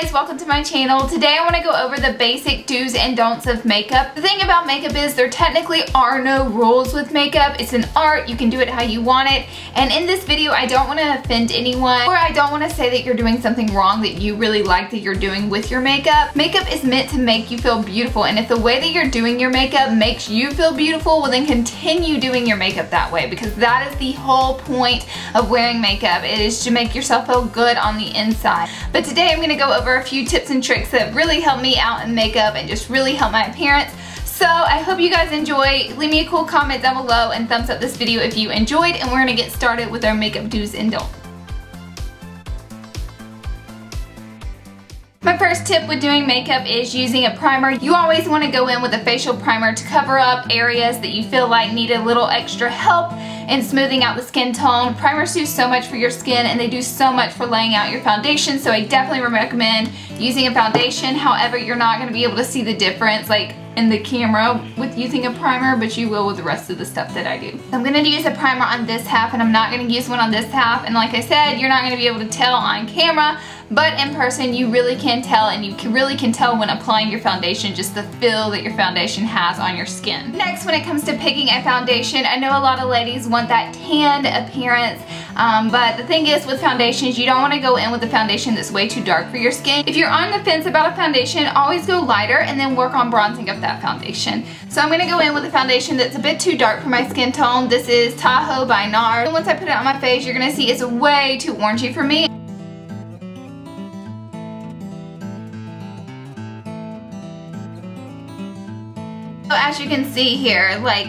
guys, welcome to my channel. Today I want to go over the basic do's and don'ts of makeup. The thing about makeup is there technically are no rules with makeup. It's an art, you can do it how you want it. And in this video I don't want to offend anyone or I don't want to say that you're doing something wrong that you really like that you're doing with your makeup. Makeup is meant to make you feel beautiful and if the way that you're doing your makeup makes you feel beautiful, well then continue doing your makeup that way because that is the whole point of wearing makeup. It is to make yourself feel good on the inside. But today I'm gonna go over a few tips and tricks that really help me out in makeup and just really help my appearance. So I hope you guys enjoy. Leave me a cool comment down below and thumbs up this video if you enjoyed and we're gonna get started with our makeup do's and don'ts. My first tip with doing makeup is using a primer. You always want to go in with a facial primer to cover up areas that you feel like need a little extra help in smoothing out the skin tone. Primers do so much for your skin and they do so much for laying out your foundation so I definitely recommend using a foundation. However, you're not going to be able to see the difference like in the camera with using a primer, but you will with the rest of the stuff that I do. I'm going to use a primer on this half and I'm not going to use one on this half. And like I said, you're not going to be able to tell on camera, but in person you really can tell and you can really can tell when applying your foundation just the feel that your foundation has on your skin. Next when it comes to picking a foundation, I know a lot of ladies want that tanned appearance um, but the thing is with foundations you don't want to go in with a foundation that's way too dark for your skin. If you're on the fence about a foundation always go lighter and then work on bronzing up that foundation. So I'm going to go in with a foundation that's a bit too dark for my skin tone. This is Tahoe by NARS. And once I put it on my face you're going to see it's way too orangey for me. So as you can see here, like,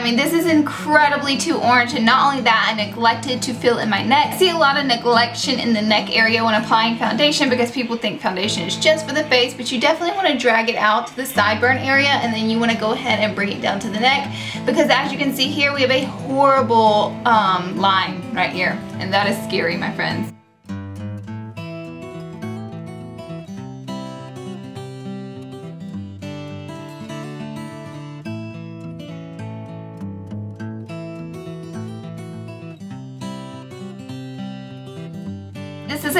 I mean, this is incredibly too orange, and not only that, I neglected to fill in my neck. I see a lot of neglection in the neck area when applying foundation because people think foundation is just for the face, but you definitely want to drag it out to the sideburn area, and then you want to go ahead and bring it down to the neck, because as you can see here, we have a horrible um, line right here, and that is scary, my friends.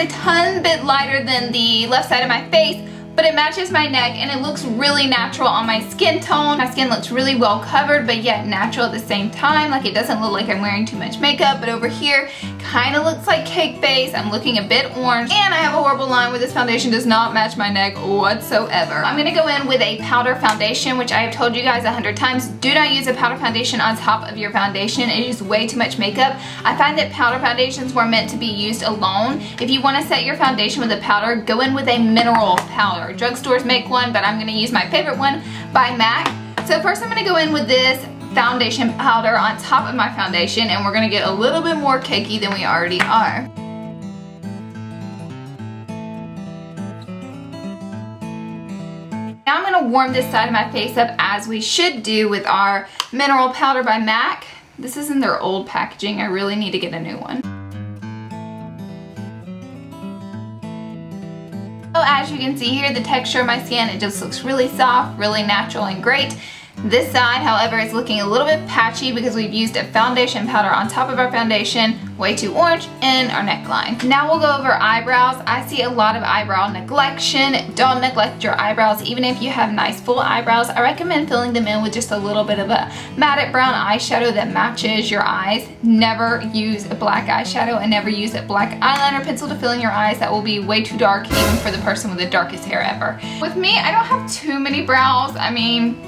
A ton bit lighter than the left side of my face, but it matches my neck and it looks really natural on my skin tone. My skin looks really well covered but yet natural at the same time. Like it doesn't look like I'm wearing too much makeup but over here kind of looks like cake face. I'm looking a bit orange and I have a horrible line where this foundation does not match my neck whatsoever. I'm going to go in with a powder foundation which I have told you guys a hundred times. Do not use a powder foundation on top of your foundation. It is way too much makeup. I find that powder foundations were meant to be used alone. If you want to set your foundation with a powder, go in with a mineral powder powder. Drugstores make one, but I'm gonna use my favorite one by MAC. So first I'm gonna go in with this foundation powder on top of my foundation and we're gonna get a little bit more cakey than we already are. Now I'm gonna warm this side of my face up as we should do with our mineral powder by MAC. This is in their old packaging. I really need to get a new one. So as you can see here, the texture of my skin, it just looks really soft, really natural and great. This side, however, is looking a little bit patchy because we've used a foundation powder on top of our foundation, way too orange, in our neckline. Now we'll go over eyebrows. I see a lot of eyebrow neglection. Don't neglect your eyebrows. Even if you have nice full eyebrows, I recommend filling them in with just a little bit of a matte brown eyeshadow that matches your eyes. Never use a black eyeshadow and never use a black eyeliner pencil to fill in your eyes. That will be way too dark even for the person with the darkest hair ever. With me, I don't have too many brows. I mean,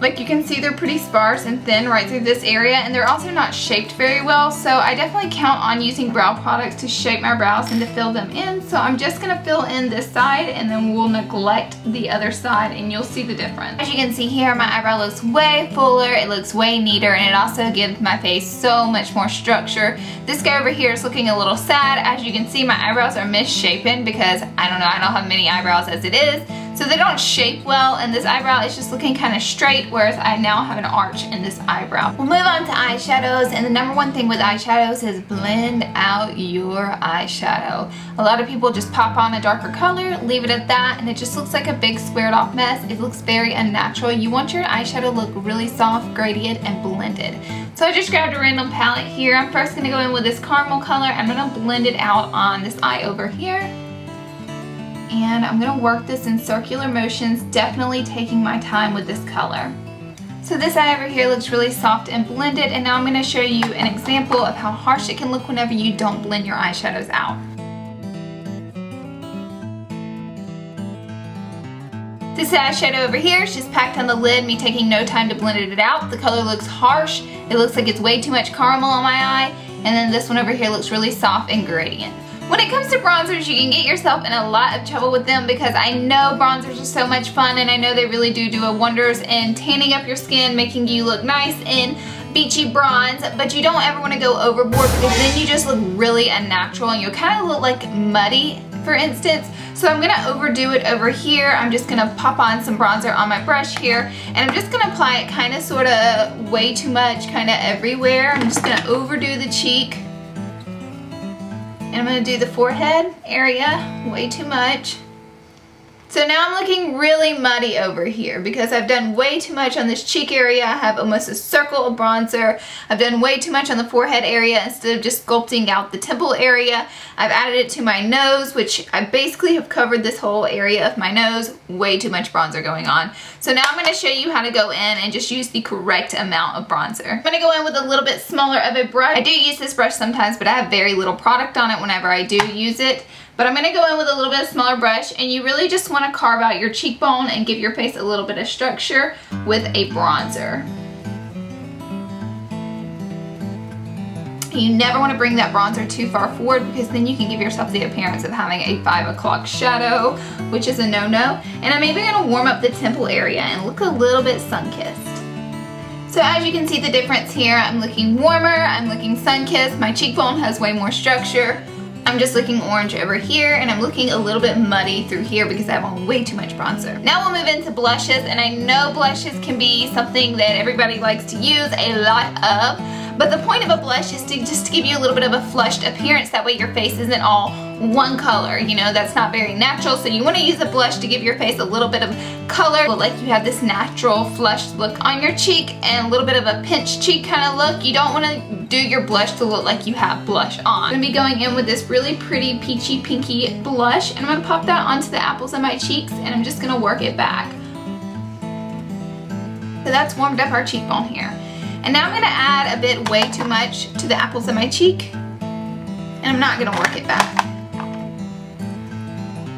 like you can see they're pretty sparse and thin right through this area and they're also not shaped very well so I definitely count on using brow products to shape my brows and to fill them in so I'm just going to fill in this side and then we'll neglect the other side and you'll see the difference. As you can see here my eyebrow looks way fuller, it looks way neater and it also gives my face so much more structure. This guy over here is looking a little sad. As you can see my eyebrows are misshapen because I don't know I don't have many eyebrows as it is so they don't shape well and this eyebrow is just looking kind of straight whereas I now have an arch in this eyebrow. We'll move on to eyeshadows and the number one thing with eyeshadows is blend out your eyeshadow. A lot of people just pop on a darker color, leave it at that and it just looks like a big squared off mess. It looks very unnatural. You want your eyeshadow to look really soft, gradient, and blended. So I just grabbed a random palette here. I'm first going to go in with this caramel color. I'm going to blend it out on this eye over here. And I'm gonna work this in circular motions, definitely taking my time with this color. So this eye over here looks really soft and blended and now I'm going to show you an example of how harsh it can look whenever you don't blend your eyeshadows out. This eyeshadow over here is just packed on the lid, me taking no time to blend it out. The color looks harsh, it looks like it's way too much caramel on my eye, and then this one over here looks really soft and gradient. When it comes to bronzers, you can get yourself in a lot of trouble with them because I know bronzers are so much fun and I know they really do do a wonders in tanning up your skin, making you look nice in beachy bronze, but you don't ever want to go overboard because then you just look really unnatural and you'll kind of look like muddy, for instance. So I'm going to overdo it over here. I'm just going to pop on some bronzer on my brush here and I'm just going to apply it kind of sort of way too much kind of everywhere. I'm just going to overdo the cheek and I'm going to do the forehead area way too much. So now I'm looking really muddy over here because I've done way too much on this cheek area. I have almost a circle of bronzer. I've done way too much on the forehead area instead of just sculpting out the temple area. I've added it to my nose, which I basically have covered this whole area of my nose. Way too much bronzer going on. So now I'm going to show you how to go in and just use the correct amount of bronzer. I'm going to go in with a little bit smaller of a brush. I do use this brush sometimes, but I have very little product on it whenever I do use it. But I'm going to go in with a little bit of smaller brush and you really just want to carve out your cheekbone and give your face a little bit of structure with a bronzer. You never want to bring that bronzer too far forward because then you can give yourself the appearance of having a 5 o'clock shadow, which is a no-no. And I'm even going to warm up the temple area and look a little bit sun-kissed. So as you can see the difference here, I'm looking warmer, I'm looking sun-kissed, my cheekbone has way more structure, I'm just looking orange over here and I'm looking a little bit muddy through here because I have on way too much bronzer. Now we'll move into blushes and I know blushes can be something that everybody likes to use a lot of but the point of a blush is to just to give you a little bit of a flushed appearance. That way your face isn't all one color. You know, that's not very natural. So you want to use a blush to give your face a little bit of color. Like you have this natural flushed look on your cheek and a little bit of a pinched cheek kind of look. You don't want to do your blush to look like you have blush on. I'm going to be going in with this really pretty peachy pinky blush. And I'm going to pop that onto the apples of my cheeks and I'm just going to work it back. So that's warmed up our cheekbone here. And now I'm gonna add a bit way too much to the apples of my cheek. And I'm not gonna work it back.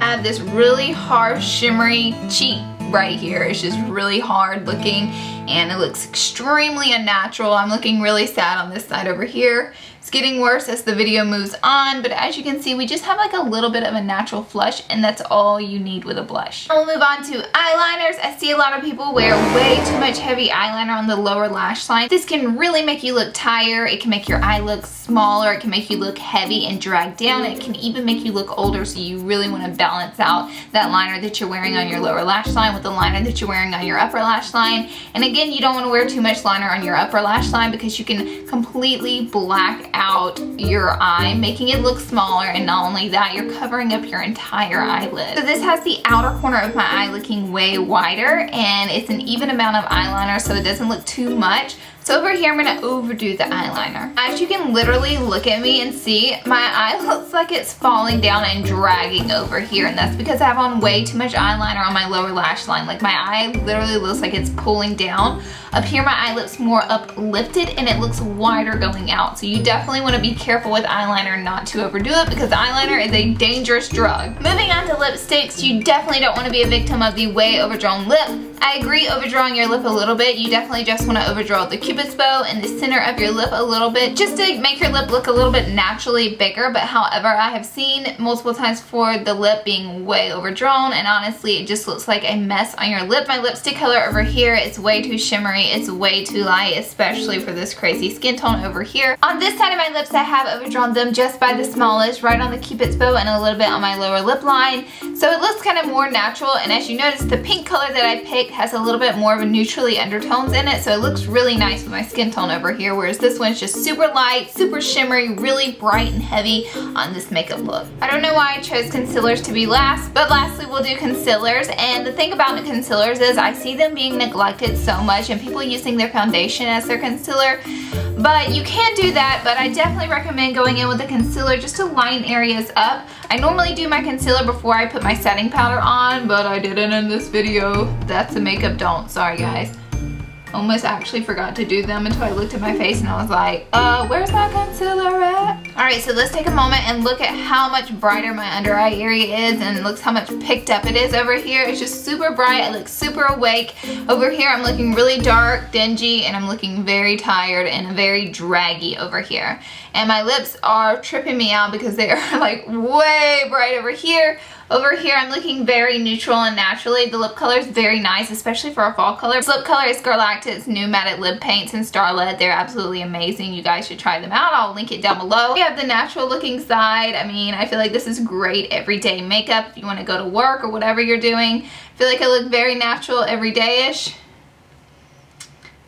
Add this really harsh, shimmery cheek right here. It's just really hard looking and it looks extremely unnatural. I'm looking really sad on this side over here. It's getting worse as the video moves on, but as you can see, we just have like a little bit of a natural flush and that's all you need with a blush. We'll move on to eyeliners. I see a lot of people wear way too much heavy eyeliner on the lower lash line. This can really make you look tired. It can make your eye look smaller. It can make you look heavy and drag down. It can even make you look older, so you really want to balance out that liner that you're wearing on your lower lash line with the liner that you're wearing on your upper lash line. And again, you don't want to wear too much liner on your upper lash line because you can completely black out your eye, making it look smaller. And not only that, you're covering up your entire eyelid. So this has the outer corner of my eye looking way wider and it's an even amount of eyeliner so it doesn't look too much. So over here, I'm gonna overdo the eyeliner. As you can literally look at me and see, my eye looks like it's falling down and dragging over here. And that's because I have on way too much eyeliner on my lower lash line. Like my eye literally looks like it's pulling down. Up here, my eye looks more uplifted and it looks wider going out. So you definitely wanna be careful with eyeliner not to overdo it because eyeliner is a dangerous drug. Moving on to lipsticks, you definitely don't wanna be a victim of the way overdrawn lip. I agree overdrawing your lip a little bit. You definitely just wanna overdraw the cupid's bow in the center of your lip a little bit just to make your lip look a little bit naturally bigger. But however, I have seen multiple times for the lip being way overdrawn and honestly, it just looks like a mess on your lip. My lipstick color over here is way too shimmery it's way too light, especially for this crazy skin tone over here. On this side of my lips, I have overdrawn them just by the smallest, right on the cupid's bow and a little bit on my lower lip line. So it looks kind of more natural, and as you notice, the pink color that I picked has a little bit more of a neutrally undertones in it, so it looks really nice with my skin tone over here, whereas this one's just super light, super shimmery, really bright and heavy on this makeup look. I don't know why I chose concealers to be last, but lastly we'll do concealers, and the thing about the concealers is I see them being neglected so much, and people using their foundation as their concealer But you can do that, but I definitely recommend going in with a concealer just to line areas up. I normally do my concealer before I put my setting powder on, but I didn't in this video. That's a makeup don't, sorry guys almost actually forgot to do them until I looked at my face and I was like, uh, where's my concealer at? All right, so let's take a moment and look at how much brighter my under eye area is and looks how much picked up it is over here. It's just super bright, I look super awake. Over here, I'm looking really dark, dingy, and I'm looking very tired and very draggy over here. And my lips are tripping me out because they are like way bright over here over here, I'm looking very neutral and naturally. The lip color is very nice, especially for a fall color. This lip color is Scarlactit's new Matte Lip Paints in Starlet. They're absolutely amazing. You guys should try them out. I'll link it down below. We have the natural looking side. I mean, I feel like this is great everyday makeup if you want to go to work or whatever you're doing. I feel like I look very natural everyday-ish.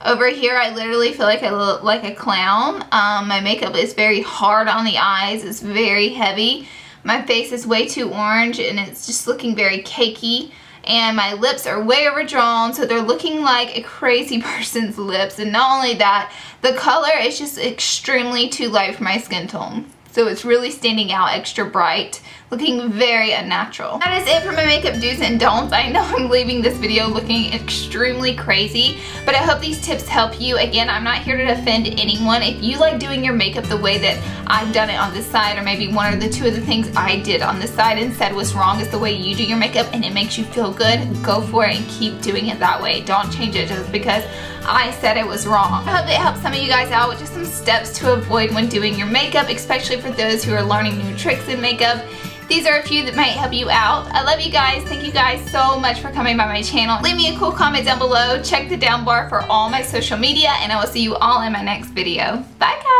Over here, I literally feel like I look like a clown. Um, my makeup is very hard on the eyes. It's very heavy. My face is way too orange and it's just looking very cakey. And my lips are way overdrawn so they're looking like a crazy person's lips. And not only that the color is just extremely too light for my skin tone. So it's really standing out extra bright looking very unnatural. That is it for my makeup do's and don'ts. I know I'm leaving this video looking extremely crazy, but I hope these tips help you. Again, I'm not here to defend anyone. If you like doing your makeup the way that I've done it on this side, or maybe one or the two of the things I did on this side and said was wrong is the way you do your makeup and it makes you feel good, go for it and keep doing it that way. Don't change it just because I said it was wrong. I hope it helps some of you guys out with just some steps to avoid when doing your makeup, especially for those who are learning new tricks in makeup. These are a few that might help you out. I love you guys. Thank you guys so much for coming by my channel. Leave me a cool comment down below. Check the down bar for all my social media and I will see you all in my next video. Bye guys.